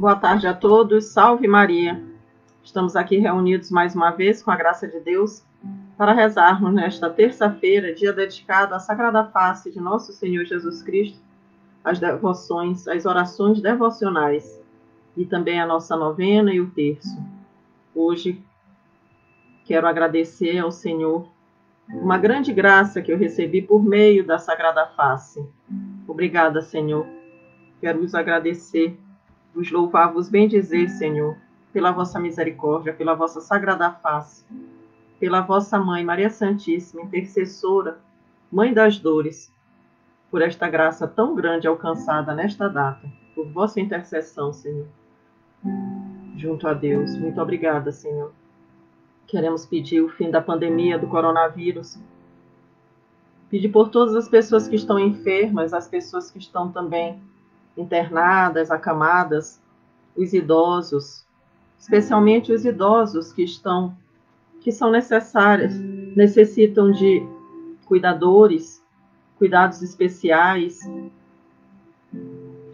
Boa tarde a todos, salve Maria. Estamos aqui reunidos mais uma vez com a graça de Deus para rezarmos nesta terça-feira, dia dedicado à Sagrada Face de Nosso Senhor Jesus Cristo, as devoções, as orações devocionais e também a nossa novena e o terço. Hoje quero agradecer ao Senhor uma grande graça que eu recebi por meio da Sagrada Face. Obrigada, Senhor. Quero vos agradecer, vos louvar, vos bendizer, Senhor, pela vossa misericórdia, pela vossa Sagrada Face, pela vossa Mãe, Maria Santíssima, intercessora, Mãe das dores, por esta graça tão grande alcançada nesta data, por vossa intercessão, Senhor, junto a Deus. Muito obrigada, Senhor. Queremos pedir o fim da pandemia do coronavírus. Pedir por todas as pessoas que estão enfermas, as pessoas que estão também internadas, acamadas, os idosos, especialmente os idosos que estão que são necessárias, necessitam de cuidadores, cuidados especiais.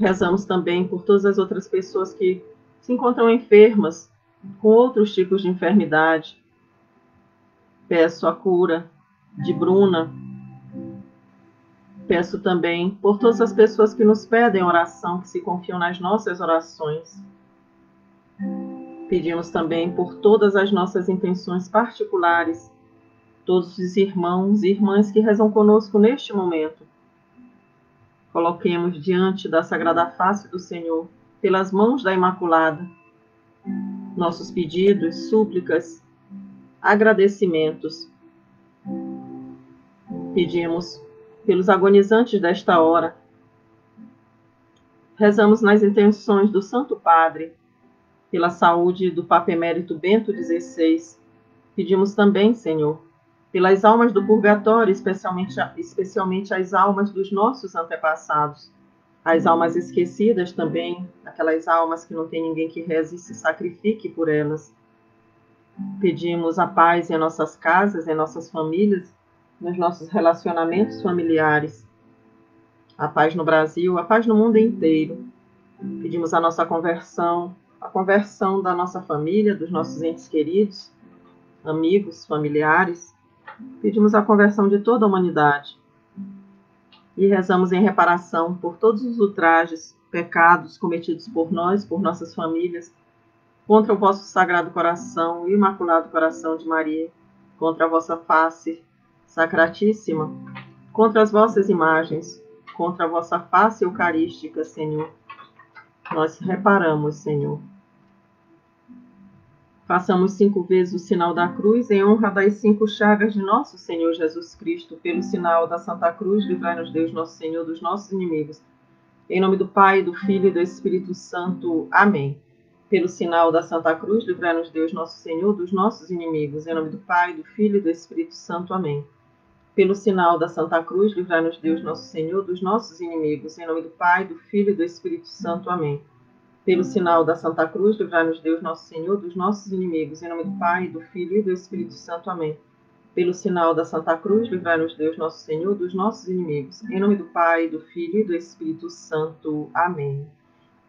Rezamos também por todas as outras pessoas que se encontram enfermas com outros tipos de enfermidade, Peço a cura de Bruna. Peço também por todas as pessoas que nos pedem oração, que se confiam nas nossas orações. Pedimos também por todas as nossas intenções particulares, todos os irmãos e irmãs que rezam conosco neste momento. Coloquemos diante da Sagrada Face do Senhor, pelas mãos da Imaculada, nossos pedidos, súplicas agradecimentos. Pedimos pelos agonizantes desta hora. Rezamos nas intenções do Santo Padre, pela saúde do Papa Emérito Bento XVI. Pedimos também, Senhor, pelas almas do purgatório, especialmente, especialmente as almas dos nossos antepassados, as almas esquecidas também, aquelas almas que não tem ninguém que reze e se sacrifique por elas. Pedimos a paz em nossas casas, em nossas famílias, nos nossos relacionamentos familiares. A paz no Brasil, a paz no mundo inteiro. Pedimos a nossa conversão, a conversão da nossa família, dos nossos entes queridos, amigos, familiares. Pedimos a conversão de toda a humanidade. E rezamos em reparação por todos os ultrajes, pecados cometidos por nós, por nossas famílias, contra o vosso sagrado coração, imaculado coração de Maria, contra a vossa face sacratíssima, contra as vossas imagens, contra a vossa face eucarística, Senhor. Nós reparamos, Senhor. Façamos cinco vezes o sinal da cruz em honra das cinco chagas de nosso Senhor Jesus Cristo, pelo sinal da Santa Cruz, livrai-nos Deus, nosso Senhor, dos nossos inimigos. Em nome do Pai, do Filho e do Espírito Santo. Amém. Pelo sinal da Santa Cruz, livrai-nos Deus, nosso Senhor, dos nossos inimigos. Em nome do Pai, do Filho e do Espírito Santo. Amém. Pelo sinal da Santa Cruz, livrai-nos Deus, nosso Senhor, dos nossos inimigos. Em nome do Pai, do Filho e do Espírito Santo. Amém. Pelo sinal da Santa Cruz, livrai-nos Deus, nosso Senhor, dos nossos inimigos. Em nome do Pai, do Filho e do Espírito Santo. Amém. Pelo sinal da Santa Cruz, livrai-nos Deus, nosso Senhor, dos nossos inimigos. Em nome do Pai, do Filho e do Espírito Santo. Amém.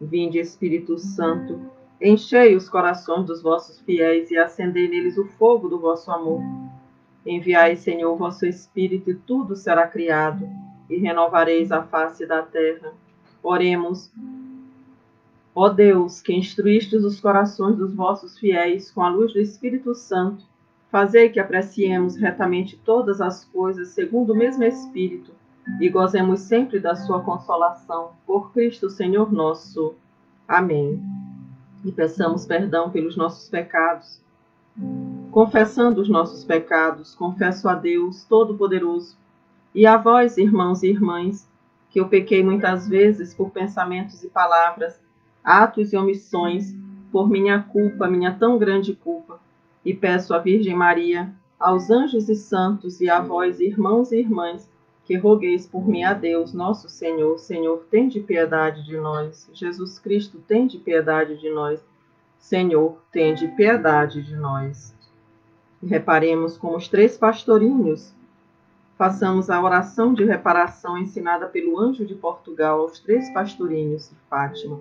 Vinde, Espírito Santo Enchei os corações dos vossos fiéis e acendei neles o fogo do vosso amor. Enviai, Senhor, vosso Espírito, e tudo será criado, e renovareis a face da terra. Oremos. Ó Deus, que instruístes os corações dos vossos fiéis com a luz do Espírito Santo, fazei que apreciemos retamente todas as coisas segundo o mesmo Espírito e gozemos sempre da sua consolação. Por Cristo, Senhor nosso. Amém e peçamos perdão pelos nossos pecados. Confessando os nossos pecados, confesso a Deus Todo-Poderoso e a vós, irmãos e irmãs, que eu pequei muitas vezes por pensamentos e palavras, atos e omissões, por minha culpa, minha tão grande culpa, e peço à Virgem Maria, aos anjos e santos e a vós, irmãos e irmãs, que rogueis por mim a Deus, nosso Senhor. Senhor, tem de piedade de nós. Jesus Cristo, tem de piedade de nós. Senhor, tem de piedade de nós. Reparemos como os três pastorinhos. Façamos a oração de reparação ensinada pelo anjo de Portugal aos três pastorinhos de Fátima.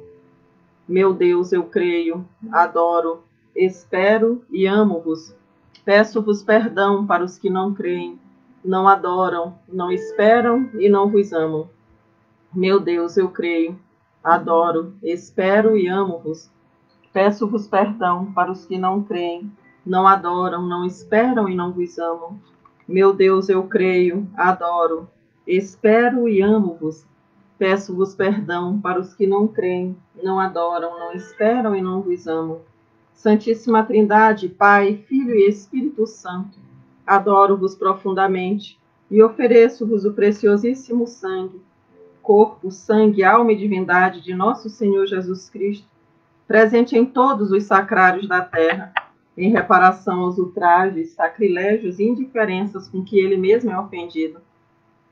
Meu Deus, eu creio, adoro, espero e amo-vos. Peço-vos perdão para os que não creem, não adoram, não esperam e não vos amam. Meu Deus, eu creio, adoro, espero e amo-vos. Peço-vos perdão para os que não creem, não adoram, não esperam e não vos amam. Meu Deus, eu creio, adoro, espero e amo-vos. Peço-vos perdão para os que não creem, não adoram, não esperam e não vos amam. Santíssima Trindade, Pai, Filho e Espírito Santo, adoro-vos profundamente e ofereço-vos o preciosíssimo sangue, corpo, sangue, alma e divindade de nosso Senhor Jesus Cristo, presente em todos os sacrários da terra, em reparação aos ultrajes, sacrilégios e indiferenças com que ele mesmo é ofendido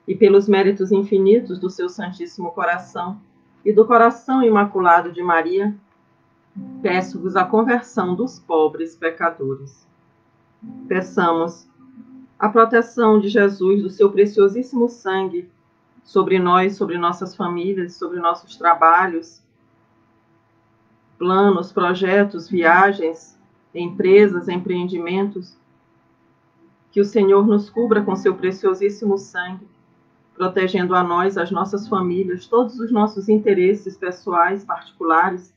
e pelos méritos infinitos do seu Santíssimo Coração e do coração imaculado de Maria, peço-vos a conversão dos pobres pecadores. Peçamos a proteção de Jesus, do seu preciosíssimo sangue, sobre nós, sobre nossas famílias, sobre nossos trabalhos, planos, projetos, viagens, empresas, empreendimentos. Que o Senhor nos cubra com seu preciosíssimo sangue protegendo a nós, as nossas famílias, todos os nossos interesses pessoais, particulares.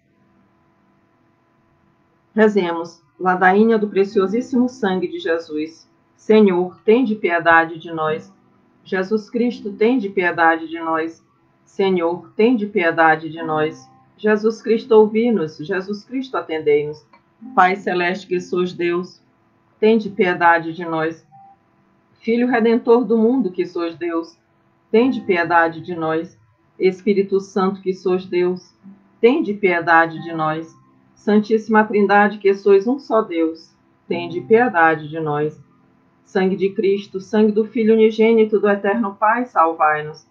Rezemos, ladainha do preciosíssimo sangue de Jesus. Senhor, tem de piedade de nós. Jesus Cristo, tem de piedade de nós. Senhor, tem de piedade de nós. Jesus Cristo, ouvi-nos. Jesus Cristo, atendei-nos. Pai celeste que sois Deus, tem de piedade de nós. Filho redentor do mundo que sois Deus, Tende piedade de nós. Espírito Santo, que sois Deus, tende piedade de nós. Santíssima Trindade, que sois um só Deus, tende piedade de nós. Sangue de Cristo, sangue do Filho unigênito do Eterno Pai, salvai-nos.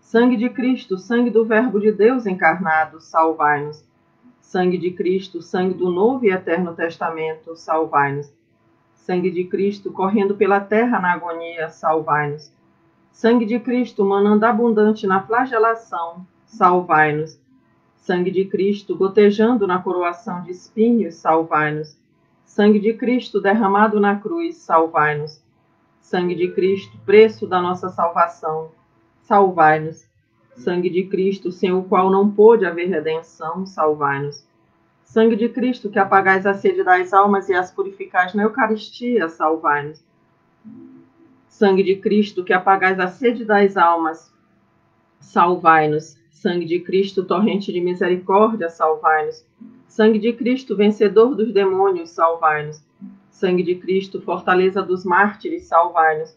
Sangue de Cristo, sangue do Verbo de Deus encarnado, salvai-nos. Sangue de Cristo, sangue do Novo e Eterno Testamento, salvai-nos. Sangue de Cristo, correndo pela terra na agonia, salvai-nos. Sangue de Cristo, manando abundante na flagelação, salvai-nos. Sangue de Cristo, gotejando na coroação de espinhos, salvai-nos. Sangue de Cristo, derramado na cruz, salvai-nos. Sangue de Cristo, preço da nossa salvação, salvai-nos. Sangue de Cristo, sem o qual não pôde haver redenção, salvai-nos. Sangue de Cristo, que apagais a sede das almas e as purificais na Eucaristia, salvai-nos Sangue de Cristo, que apagais a sede das almas, salvai-nos. Sangue de Cristo, torrente de misericórdia, salvai-nos. Sangue de Cristo, vencedor dos demônios, salvai-nos. Sangue de Cristo, fortaleza dos mártires, salvai-nos.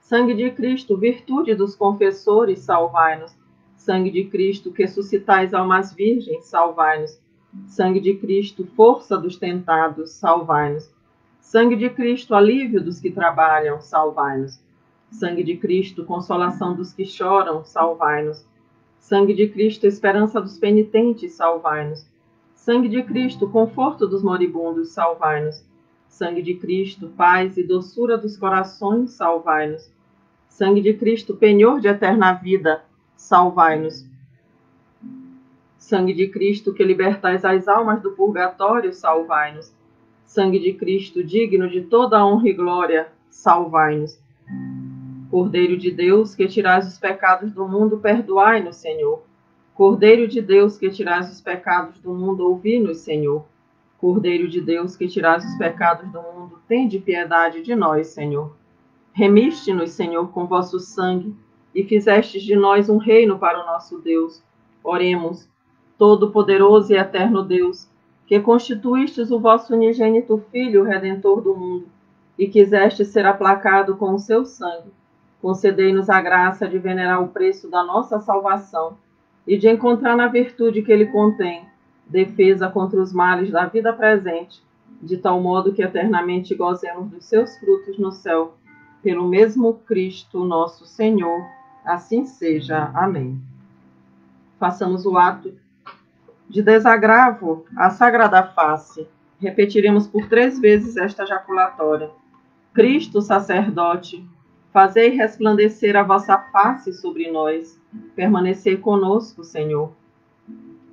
Sangue de Cristo, virtude dos confessores, salvai-nos. Sangue de Cristo, que suscitais almas virgens, salvai-nos. Sangue de Cristo, força dos tentados, salvai-nos. Sangue de Cristo, alívio dos que trabalham, salvai-nos. Sangue de Cristo, consolação dos que choram, salvai-nos. Sangue de Cristo, esperança dos penitentes, salvai-nos. Sangue de Cristo, conforto dos moribundos, salvai-nos. Sangue de Cristo, paz e doçura dos corações, salvai-nos. Sangue de Cristo, penhor de eterna vida, salvai-nos. Sangue de Cristo, que libertais as almas do purgatório, salvai-nos. Sangue de Cristo, digno de toda honra e glória, salvai-nos. Cordeiro de Deus, que tirais os pecados do mundo, perdoai-nos, Senhor. Cordeiro de Deus, que tirais os pecados do mundo, ouvi-nos, Senhor. Cordeiro de Deus, que tirais os pecados do mundo, tende piedade de nós, Senhor. Remiste-nos, Senhor, com vosso sangue, e fizestes de nós um reino para o nosso Deus. Oremos, Todo-Poderoso e Eterno Deus, que constituístes o vosso unigênito Filho, Redentor do mundo, e quiseste ser aplacado com o seu sangue, concedei-nos a graça de venerar o preço da nossa salvação e de encontrar na virtude que ele contém defesa contra os males da vida presente, de tal modo que eternamente gozemos dos seus frutos no céu, pelo mesmo Cristo nosso Senhor. Assim seja. Amém. Façamos o ato de desagravo à sagrada face. Repetiremos por três vezes esta jaculatória. Cristo, sacerdote, fazei resplandecer a vossa face sobre nós, permanecer conosco, Senhor.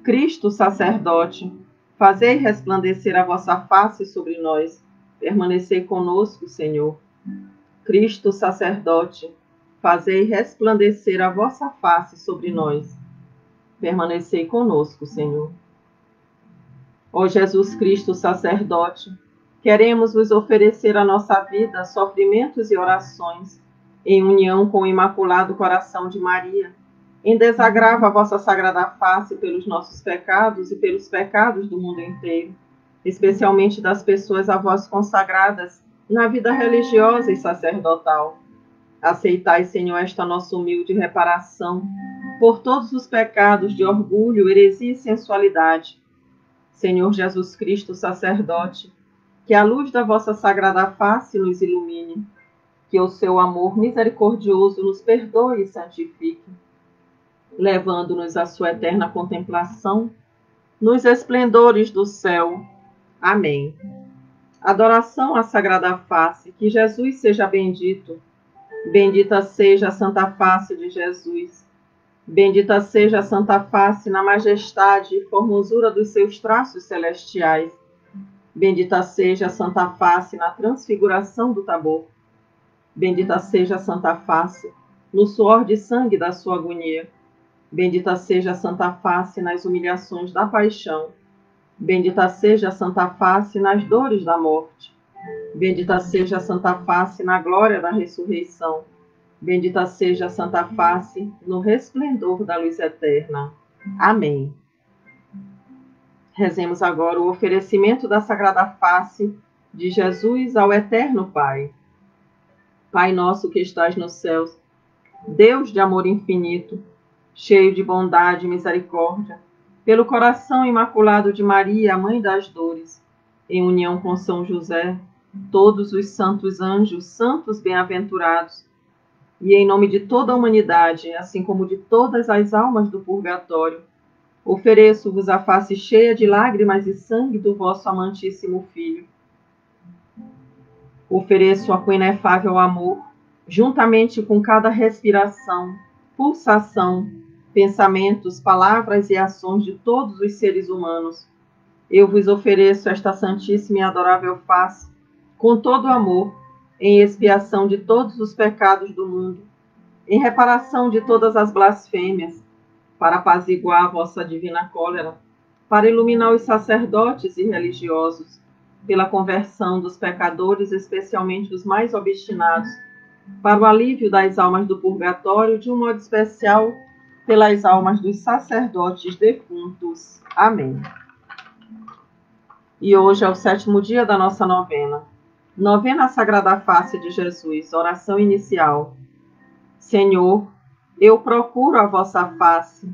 Cristo sacerdote, fazei resplandecer a vossa face sobre nós, permanecei conosco, Senhor. Cristo sacerdote, fazei resplandecer a vossa face sobre nós, permanecei conosco, Senhor. Ó Jesus Cristo sacerdote, queremos vos oferecer a nossa vida, sofrimentos e orações, em união com o Imaculado Coração de Maria em desagravo a vossa sagrada face pelos nossos pecados e pelos pecados do mundo inteiro, especialmente das pessoas a vós consagradas na vida religiosa e sacerdotal. Aceitai, Senhor, esta nossa humilde reparação por todos os pecados de orgulho, heresia e sensualidade. Senhor Jesus Cristo, sacerdote, que a luz da vossa sagrada face nos ilumine, que o seu amor misericordioso nos perdoe e santifique levando-nos à sua eterna contemplação nos esplendores do céu. Amém. Adoração à Sagrada Face, que Jesus seja bendito. Bendita seja a Santa Face de Jesus. Bendita seja a Santa Face na majestade e formosura dos seus traços celestiais. Bendita seja a Santa Face na transfiguração do Tabor. Bendita seja a Santa Face no suor de sangue da sua agonia. Bendita seja a Santa Face nas humilhações da paixão. Bendita seja a Santa Face nas dores da morte. Bendita seja a Santa Face na glória da ressurreição. Bendita seja a Santa Face no resplendor da luz eterna. Amém. Rezemos agora o oferecimento da Sagrada Face de Jesus ao Eterno Pai. Pai nosso que estás nos céus, Deus de amor infinito, cheio de bondade e misericórdia, pelo coração imaculado de Maria, Mãe das Dores, em união com São José, todos os santos anjos, santos bem-aventurados, e em nome de toda a humanidade, assim como de todas as almas do purgatório, ofereço-vos a face cheia de lágrimas e sangue do vosso amantíssimo Filho. Ofereço a inefável amor, juntamente com cada respiração, pulsação, pensamentos, palavras e ações de todos os seres humanos. Eu vos ofereço esta santíssima e adorável face, com todo amor, em expiação de todos os pecados do mundo, em reparação de todas as blasfêmias, para apaziguar a vossa divina cólera, para iluminar os sacerdotes e religiosos, pela conversão dos pecadores, especialmente os mais obstinados, para o alívio das almas do purgatório, de um modo especial pelas almas dos sacerdotes defuntos. Amém. E hoje é o sétimo dia da nossa novena. Novena Sagrada Face de Jesus, oração inicial. Senhor, eu procuro a vossa face.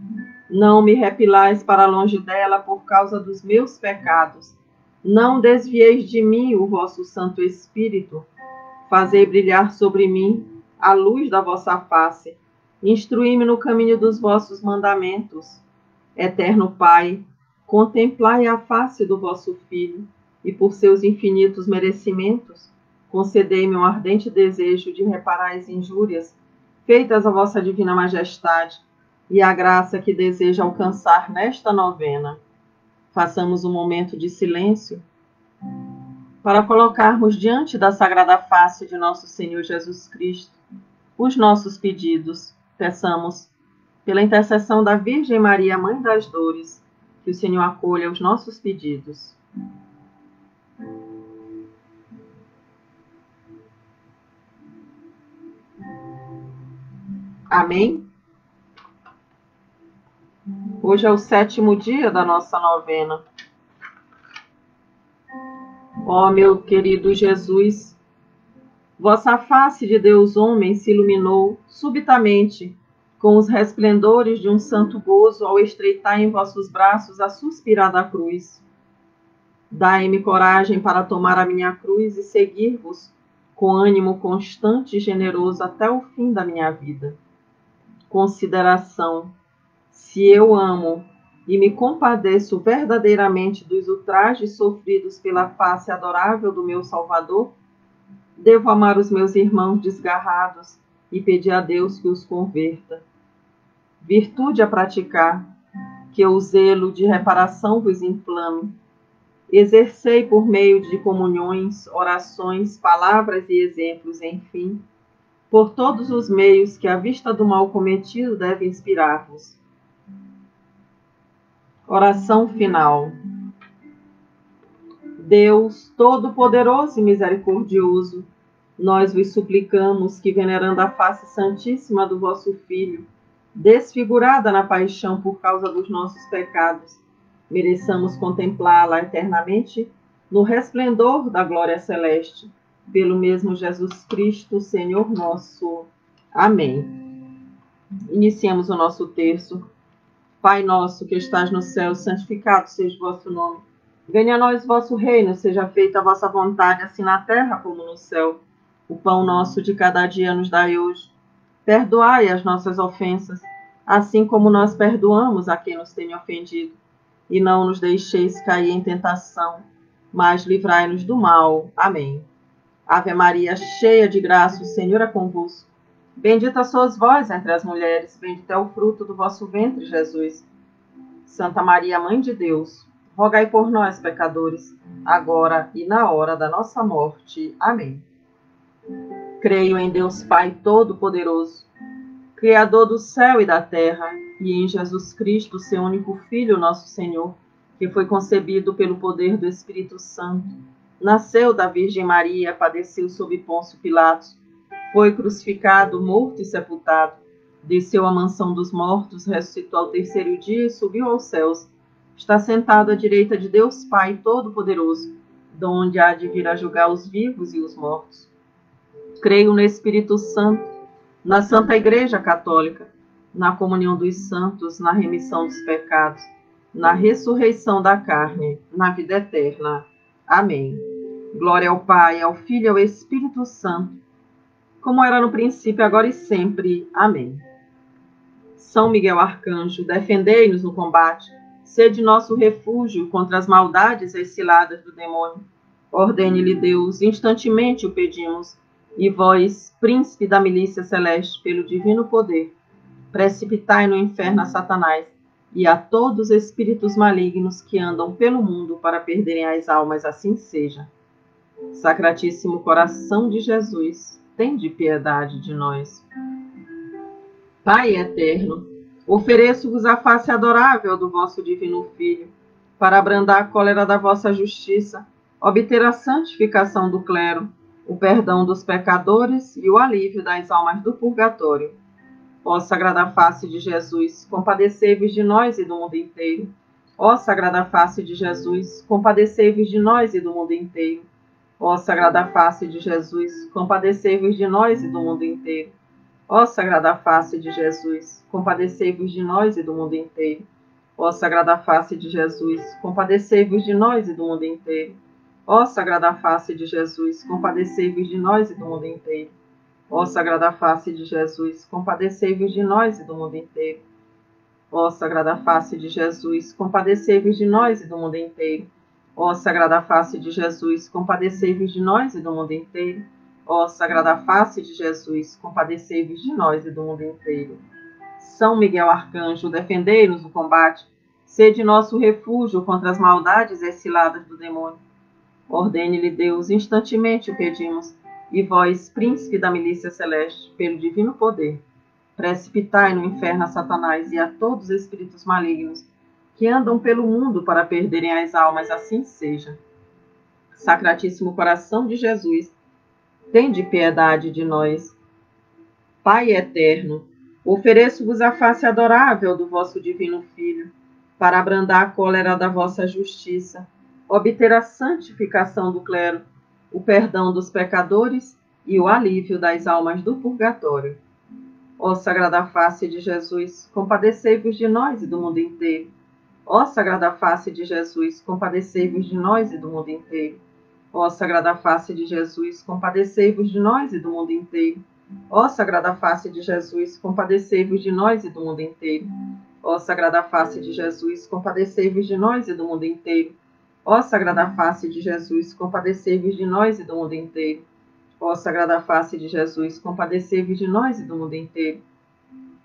Não me repilais para longe dela por causa dos meus pecados. Não desvieis de mim o vosso Santo Espírito. Fazei brilhar sobre mim a luz da vossa face Instruí-me no caminho dos vossos mandamentos. Eterno Pai, contemplai a face do vosso Filho, e por seus infinitos merecimentos, concedei-me um ardente desejo de reparar as injúrias feitas à vossa divina majestade e a graça que deseja alcançar nesta novena. Façamos um momento de silêncio para colocarmos diante da sagrada face de nosso Senhor Jesus Cristo os nossos pedidos Peçamos, pela intercessão da Virgem Maria, Mãe das Dores, que o Senhor acolha os nossos pedidos. Amém? Hoje é o sétimo dia da nossa novena. Ó meu querido Jesus, Vossa face de Deus homem se iluminou subitamente com os resplendores de um santo gozo ao estreitar em vossos braços a suspirada cruz. Dai-me coragem para tomar a minha cruz e seguir-vos com ânimo constante e generoso até o fim da minha vida. Consideração: se eu amo e me compadeço verdadeiramente dos ultrajes sofridos pela face adorável do meu Salvador, Devo amar os meus irmãos desgarrados e pedir a Deus que os converta. Virtude a praticar, que o zelo de reparação vos inflame. Exercei por meio de comunhões, orações, palavras e exemplos, enfim, por todos os meios que a vista do mal cometido deve inspirar-vos. Oração final. Deus Todo-Poderoso e Misericordioso, nós vos suplicamos que, venerando a face santíssima do vosso Filho, desfigurada na paixão por causa dos nossos pecados, mereçamos contemplá-la eternamente no resplendor da glória celeste, pelo mesmo Jesus Cristo, Senhor nosso. Amém. Iniciemos o nosso terço. Pai nosso que estás no céu, santificado seja o vosso nome. Venha a nós vosso reino, seja feita a vossa vontade, assim na terra como no céu. O pão nosso de cada dia nos dai hoje. Perdoai as nossas ofensas, assim como nós perdoamos a quem nos tem ofendido. E não nos deixeis cair em tentação, mas livrai-nos do mal. Amém. Ave Maria, cheia de graça, o Senhor é convosco. Bendita sois vós entre as mulheres, bendito é o fruto do vosso ventre, Jesus. Santa Maria, Mãe de Deus, rogai por nós, pecadores, agora e na hora da nossa morte. Amém. Creio em Deus Pai Todo-Poderoso, Criador do céu e da terra, e em Jesus Cristo, seu único Filho, nosso Senhor, que foi concebido pelo poder do Espírito Santo, nasceu da Virgem Maria, padeceu sob Pôncio Pilatos, foi crucificado, morto e sepultado, desceu à mansão dos mortos, ressuscitou ao terceiro dia e subiu aos céus. Está sentado à direita de Deus Pai Todo-Poderoso, donde há de vir a julgar os vivos e os mortos. Creio no Espírito Santo, na Santa Igreja Católica, na comunhão dos santos, na remissão dos pecados, na ressurreição da carne, na vida eterna. Amém. Glória ao Pai, ao Filho e ao Espírito Santo, como era no princípio, agora e sempre. Amém. São Miguel Arcanjo, defendei-nos no combate, sede nosso refúgio contra as maldades e ciladas do demônio. Ordene-lhe Deus, instantemente o pedimos e vós, príncipe da milícia celeste, pelo divino poder, precipitai no inferno a Satanás e a todos os espíritos malignos que andam pelo mundo para perderem as almas, assim seja. Sacratíssimo coração de Jesus, tende piedade de nós. Pai eterno, ofereço-vos a face adorável do vosso divino Filho, para abrandar a cólera da vossa justiça, obter a santificação do clero o perdão dos pecadores e o alívio das almas do purgatório. Ó Sagrada Face de Jesus, compadecei-vos de nós e do mundo inteiro. Ó Sagrada Face de Jesus, compadecei-vos de nós e do mundo inteiro. Ó Sagrada Face de Jesus, compadecei-vos de nós e do mundo inteiro. Ó Sagrada Face de Jesus, compadecei-vos de nós e do mundo inteiro. Ó Sagrada Face de Jesus, compadecei-vos de nós e do mundo inteiro. Ó Sagrada Face de Jesus, compadecei-vos de nós e do mundo inteiro. Ó Sagrada Face de Jesus, compadecei-vos de nós e do mundo inteiro. Ó Sagrada Face de Jesus, compadecei-vos de nós e do mundo inteiro. Ó Sagrada Face de Jesus, compadecei-vos de nós e do mundo inteiro. Ó Sagrada Face de Jesus, compadecei-vos de nós e do mundo inteiro. São Miguel Arcanjo, defendei-nos no combate. Sede nosso refúgio contra as maldades e as ciladas do demônio. Ordene-lhe Deus, instantemente o pedimos, e vós, príncipe da milícia celeste, pelo divino poder, precipitai no inferno a Satanás e a todos os espíritos malignos que andam pelo mundo para perderem as almas, assim seja. Sacratíssimo coração de Jesus, tende piedade de nós. Pai eterno, ofereço-vos a face adorável do vosso divino Filho, para abrandar a cólera da vossa justiça obter a santificação do clero, o perdão dos pecadores e o alívio das almas do purgatório. Ó Sagrada Face de Jesus, compadecei-vos de nós e do mundo inteiro. Ó Sagrada Face de Jesus, compadecei-vos de nós e do mundo inteiro. Ó Sagrada Face de Jesus, compadecei-vos de nós e do mundo inteiro. Ó Sagrada Face de Jesus, compadecei-vos de nós e do mundo inteiro. Ó Sagrada Face de Jesus, compadecei-vos de nós e do mundo inteiro. Ó Sagrada Face de Jesus, compadecei-vos de nós e do mundo inteiro. Ó Sagrada Face de Jesus, compadecei-vos de nós e do mundo inteiro.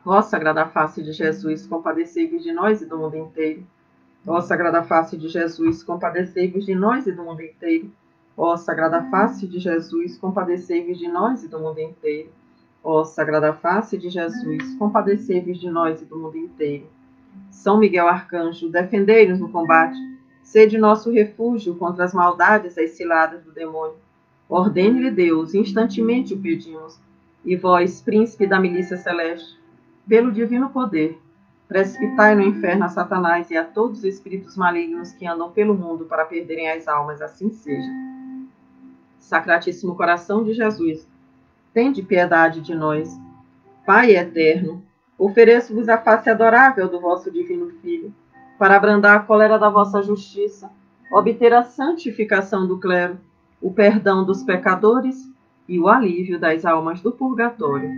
Ó Sagrada Face de Jesus, compadecei-vos de nós e do mundo inteiro. Ó Sagrada Face de Jesus, compadecei-vos de nós e do mundo inteiro. Ó Sagrada Face de Jesus, compadecei-vos de nós e do mundo inteiro. Ó Sagrada Face de Jesus, compadecei-vos de nós e do mundo inteiro. São Miguel Arcanjo, defendei-nos no combate. Sede nosso refúgio contra as maldades e as ciladas do demônio. Ordene-lhe Deus, instantemente o pedimos. E vós, príncipe da milícia celeste, pelo divino poder, precipitai no inferno a Satanás e a todos os espíritos malignos que andam pelo mundo para perderem as almas, assim seja. Sacratíssimo coração de Jesus, tende piedade de nós. Pai eterno, ofereço-vos a face adorável do vosso divino Filho, para abrandar a cólera da vossa justiça, obter a santificação do clero, o perdão dos pecadores e o alívio das almas do purgatório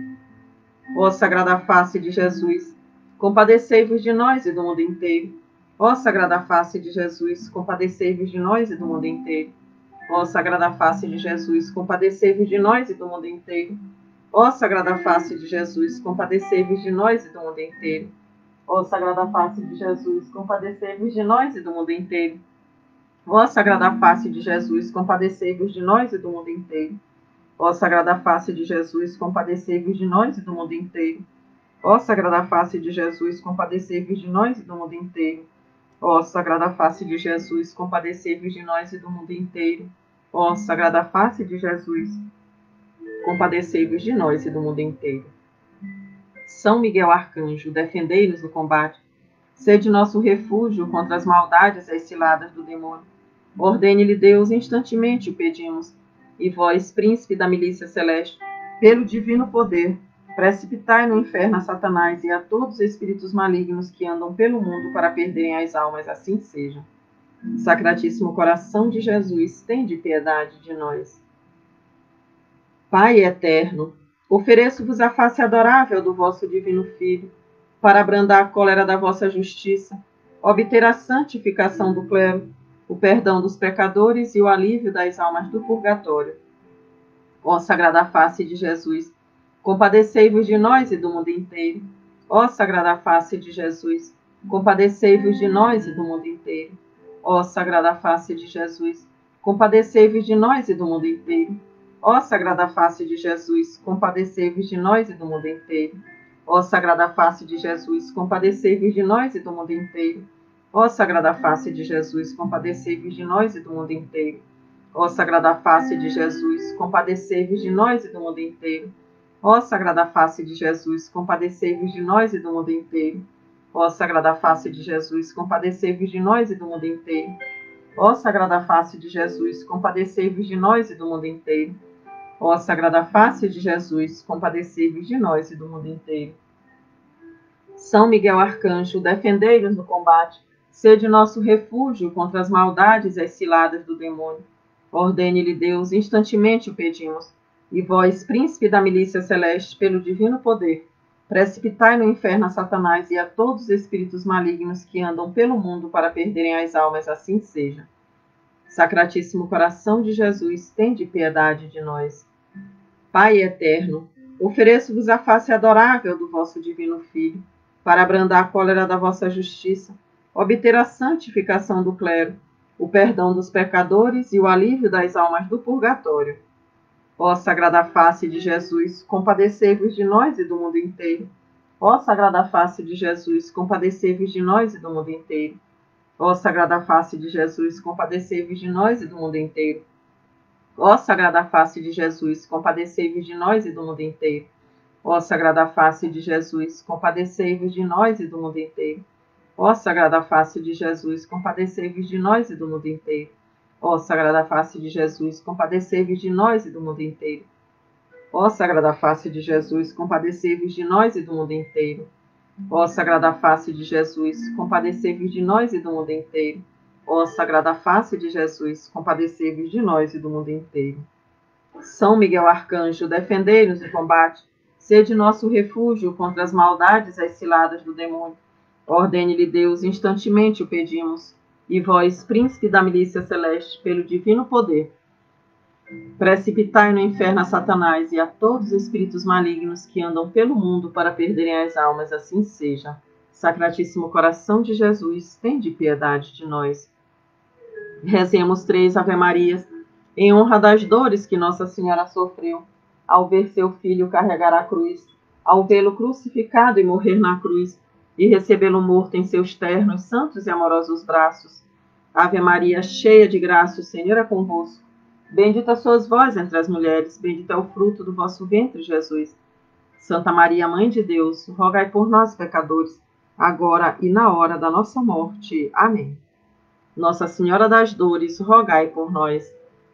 Ó Sagrada Face de Jesus, compadecei-vos de nós e do mundo inteiro. Ó Sagrada Face de Jesus, compadecei-vos de nós e do mundo inteiro. Ó Sagrada Face de Jesus, compadecei-vos de nós e do mundo inteiro. Ó Sagrada Face de Jesus, compadecei-vos de nós e do mundo inteiro. Ó Sagrada Face de Jesus, compadecei-vos de nós e do mundo inteiro. Ó Sagrada Face de Jesus, compadecei-vos de nós e do mundo inteiro. Ó Sagrada Face de Jesus, compadecei-vos de nós e do mundo inteiro. Ó Sagrada Face de Jesus, compadecei-vos de nós e do mundo inteiro. Ó Sagrada Face de Jesus, compadecei-vos de nós e do mundo inteiro. Ó Sagrada Face de Jesus, compadecei-vos de nós e do mundo inteiro. São Miguel Arcanjo, defendei-nos no combate. Sede nosso refúgio contra as maldades e as ciladas do demônio. Ordene-lhe Deus, instantemente o pedimos e vós, príncipe da milícia celeste, pelo divino poder, precipitai no inferno a Satanás e a todos os espíritos malignos que andam pelo mundo para perderem as almas, assim seja. Sacratíssimo coração de Jesus, tende piedade de nós. Pai eterno, ofereço-vos a face adorável do vosso divino Filho, para abrandar a cólera da vossa justiça, obter a santificação do clero o perdão dos pecadores e o alívio das almas do purgatório. Ó Sagrada Face de Jesus, compadecei-vos de nós e do mundo inteiro. Ó Sagrada Face de Jesus, compadecei-vos de nós e do mundo inteiro. Ó Sagrada Face de Jesus, compadecei-vos de nós e do mundo inteiro. Ó Sagrada Face de Jesus, compadecei-vos de nós e do mundo inteiro. Ó Sagrada Face de Jesus, compadecei-vos de nós e do mundo inteiro. Ó Sagrada Face de Jesus, compadecei-vos de nós e do mundo inteiro. Ó Sagrada Face de Jesus, compadecei-vos de nós e do mundo inteiro. Ó Sagrada Face de Jesus, compadecei-vos de nós e do mundo inteiro. Ó Sagrada Face de Jesus, compadecei-vos de nós e do mundo inteiro. Ó Sagrada Face de Jesus, compadecei-vos de nós e do mundo inteiro. Ó Sagrada Face de Jesus, compadecei-vos de nós e do mundo inteiro. São Miguel Arcanjo, defendei-nos no combate Sede nosso refúgio contra as maldades e as ciladas do demônio. Ordene-lhe Deus, instantemente o pedimos. E vós, príncipe da milícia celeste, pelo divino poder, precipitai no inferno a Satanás e a todos os espíritos malignos que andam pelo mundo para perderem as almas, assim seja. Sacratíssimo coração de Jesus, tende piedade de nós. Pai eterno, ofereço-vos a face adorável do vosso divino Filho, para abrandar a cólera da vossa justiça obter a santificação do clero, o perdão dos pecadores e o alívio das almas do purgatório. Ó Sagrada Face de Jesus, compadecei-vos de nós e do mundo inteiro. Ó Sagrada Face de Jesus, compadecei-vos de nós e do mundo inteiro. Ó Sagrada Face de Jesus, compadecei-vos de nós e do mundo inteiro. Ó Sagrada Face de Jesus, compadecei-vos de nós e do mundo inteiro. Ó Sagrada Face de Jesus, compadecei-vos de nós e do mundo inteiro. Ó Sagrada Face de Jesus, compadecei-vos de nós e do mundo inteiro. Ó Sagrada Face de Jesus, compadecei-vos de nós e do mundo inteiro. Ó Sagrada Face de Jesus, compadecei-vos de nós e do mundo inteiro. Ó Sagrada Face de Jesus, compadecei-vos de nós e do mundo inteiro. Ó Sagrada Face de Jesus, compadecei-vos de nós e do mundo inteiro. São Miguel Arcanjo, defendei-nos no combate, sede nosso refúgio contra as maldades e as ciladas do demônio. Ordene-lhe Deus, instantemente o pedimos, e vós, príncipe da milícia celeste, pelo divino poder, Precipitai no inferno a Satanás e a todos os espíritos malignos que andam pelo mundo para perderem as almas, assim seja. Sacratíssimo coração de Jesus, tem de piedade de nós. Rezemos três Ave-Marias em honra das dores que Nossa Senhora sofreu ao ver seu filho carregar a cruz, ao vê-lo crucificado e morrer na cruz, e recebê-lo morto em seus ternos, santos e amorosos braços. Ave Maria, cheia de graça, o Senhor é convosco. Bendita sois vós entre as mulheres, bendito é o fruto do vosso ventre, Jesus. Santa Maria, Mãe de Deus, rogai por nós, pecadores, agora e na hora da nossa morte. Amém. Nossa Senhora das Dores, rogai por nós.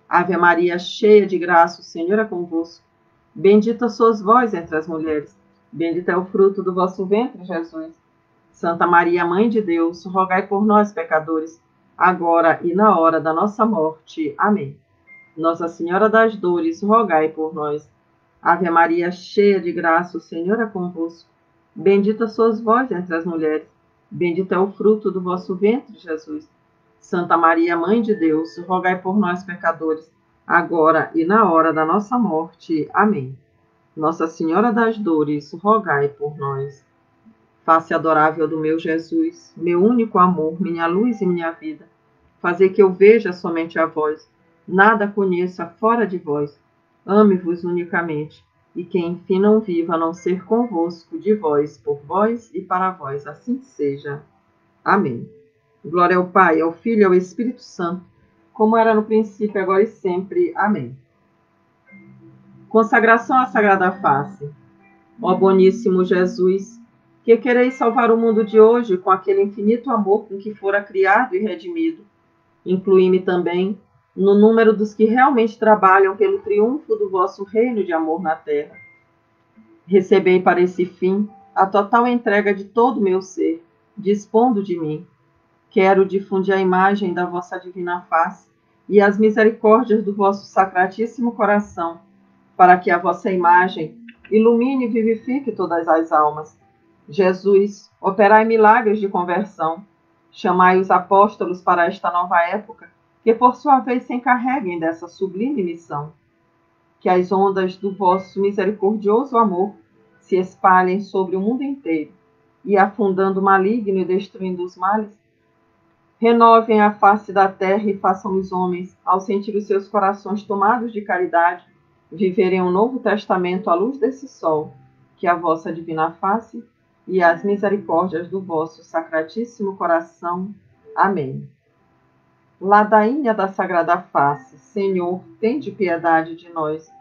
Ave Maria, cheia de graça, o Senhor é convosco. Bendita sois vós entre as mulheres, bendito é o fruto do vosso ventre, Jesus. Santa Maria, Mãe de Deus, rogai por nós, pecadores, agora e na hora da nossa morte. Amém. Nossa Senhora das Dores, rogai por nós. Ave Maria, cheia de graça, o Senhor é convosco. Bendita sois vós entre as mulheres, bendito é o fruto do vosso ventre, Jesus. Santa Maria, Mãe de Deus, rogai por nós, pecadores, agora e na hora da nossa morte. Amém. Nossa Senhora das Dores, rogai por nós. Face adorável do meu Jesus, meu único amor, minha luz e minha vida, fazer que eu veja somente a vós nada conheça fora de vós. Ame-vos unicamente, e que enfim não viva a não ser convosco, de vós, por vós e para vós. Assim seja. Amém. Glória ao Pai, ao Filho e ao Espírito Santo, como era no princípio, agora e sempre. Amém. Consagração à Sagrada Face. Ó boníssimo Jesus, que quereis salvar o mundo de hoje com aquele infinito amor com que fora criado e redimido, inclui-me também no número dos que realmente trabalham pelo triunfo do vosso reino de amor na terra. Recebei para esse fim a total entrega de todo o meu ser, dispondo de mim. Quero difundir a imagem da vossa divina face e as misericórdias do vosso sacratíssimo coração, para que a vossa imagem ilumine e vivifique todas as almas. Jesus, operai milagres de conversão. Chamai os apóstolos para esta nova época que por sua vez se encarreguem dessa sublime missão. Que as ondas do vosso misericordioso amor se espalhem sobre o mundo inteiro e, afundando o maligno e destruindo os males, renovem a face da terra e façam os homens, ao sentir os seus corações tomados de caridade, viverem um novo testamento à luz desse sol, que é a vossa divina face e as misericórdias do vosso sacratíssimo coração. Amém. Ladainha da Sagrada Face, Senhor, tem de piedade de nós.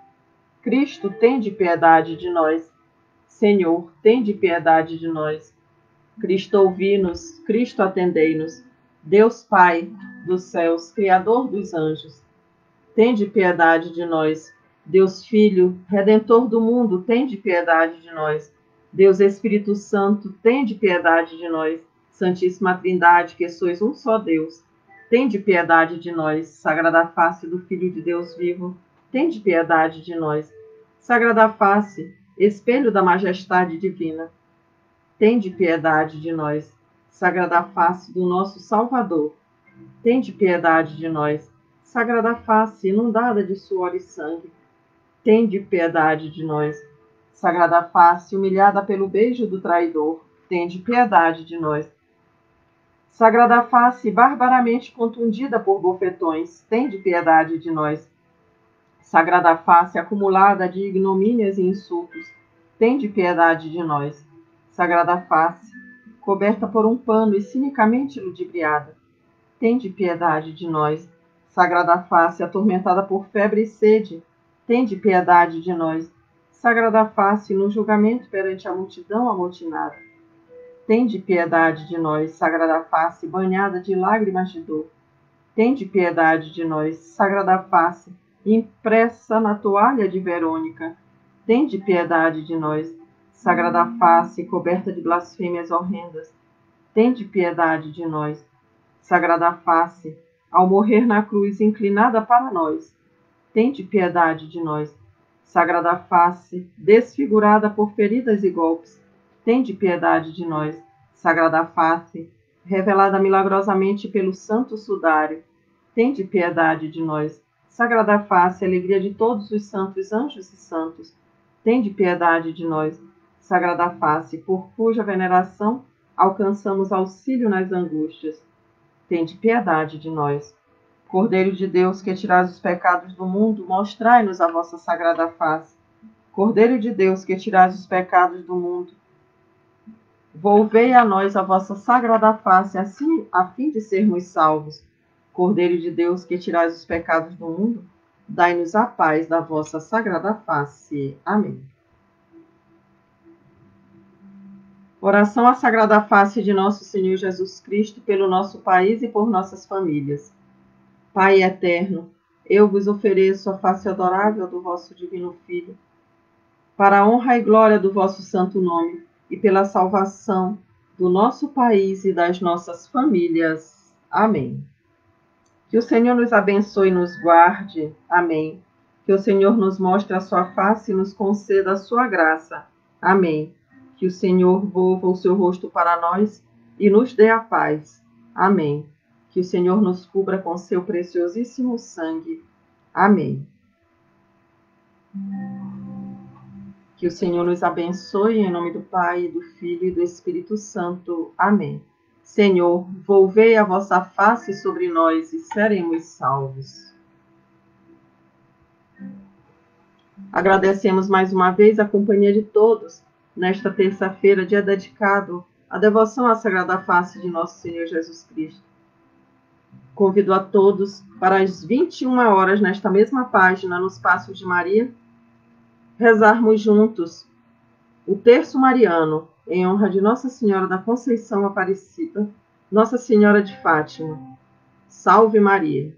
Cristo, tem de piedade de nós. Senhor, tem de piedade de nós. Cristo, ouvi-nos. Cristo, atendei-nos. Deus Pai dos céus, Criador dos anjos, tem de piedade de nós. Deus Filho, Redentor do mundo, tem de piedade de nós. Deus Espírito Santo, tem de piedade de nós. Santíssima Trindade, que sois um só Deus Tende piedade de nós, Sagrada Face do Filho de Deus vivo, tende piedade de nós. Sagrada Face, espelho da majestade divina, tende piedade de nós. Sagrada Face do nosso Salvador, tende piedade de nós. Sagrada Face, inundada de suor e sangue, tende piedade de nós. Sagrada Face, humilhada pelo beijo do traidor, tende piedade de nós. Sagrada face, barbaramente contundida por bofetões, tende piedade de nós. Sagrada face, acumulada de ignomínias e insultos, tende piedade de nós. Sagrada face, coberta por um pano e cinicamente ludibriada, tende piedade de nós. Sagrada face, atormentada por febre e sede, tende piedade de nós. Sagrada face, no julgamento perante a multidão amotinada, Tende piedade de nós, Sagrada Face, banhada de lágrimas de dor. Tende piedade de nós, Sagrada Face, impressa na toalha de Verônica. Tende piedade de nós, Sagrada Face, coberta de blasfêmias horrendas. Tende piedade de nós, Sagrada Face, ao morrer na cruz inclinada para nós. Tende piedade de nós, Sagrada Face, desfigurada por feridas e golpes Tende piedade de nós, Sagrada Face, revelada milagrosamente pelo Santo Sudário. Tende piedade de nós, Sagrada face, alegria de todos os santos anjos e santos, tende piedade de nós. Sagrada face, por cuja veneração alcançamos auxílio nas angústias, tende piedade de nós. Cordeiro de Deus, que tirais os pecados do mundo, mostrai-nos a vossa sagrada face. Cordeiro de Deus, que tirais os pecados do mundo, volvei a nós a vossa sagrada face, assim, a fim de sermos salvos. Cordeiro de Deus, que tirais os pecados do mundo, dai-nos a paz da vossa sagrada face. Amém. Oração à Sagrada Face de Nosso Senhor Jesus Cristo pelo nosso país e por nossas famílias. Pai eterno, eu vos ofereço a face adorável do vosso Divino Filho, para a honra e glória do vosso santo nome e pela salvação do nosso país e das nossas famílias. Amém. Que o Senhor nos abençoe e nos guarde. Amém. Que o Senhor nos mostre a sua face e nos conceda a sua graça. Amém. Que o Senhor volva o seu rosto para nós e nos dê a paz. Amém. Que o Senhor nos cubra com seu preciosíssimo sangue. Amém. Que o Senhor nos abençoe em nome do Pai, do Filho e do Espírito Santo. Amém. Senhor, volvei a vossa face sobre nós e seremos salvos. Agradecemos mais uma vez a companhia de todos nesta terça-feira, dia dedicado à devoção à Sagrada Face de nosso Senhor Jesus Cristo. Convido a todos para as 21 horas, nesta mesma página, nos Passos de Maria, rezarmos juntos o terço mariano em honra de Nossa Senhora da Conceição Aparecida, Nossa Senhora de Fátima. Salve Maria!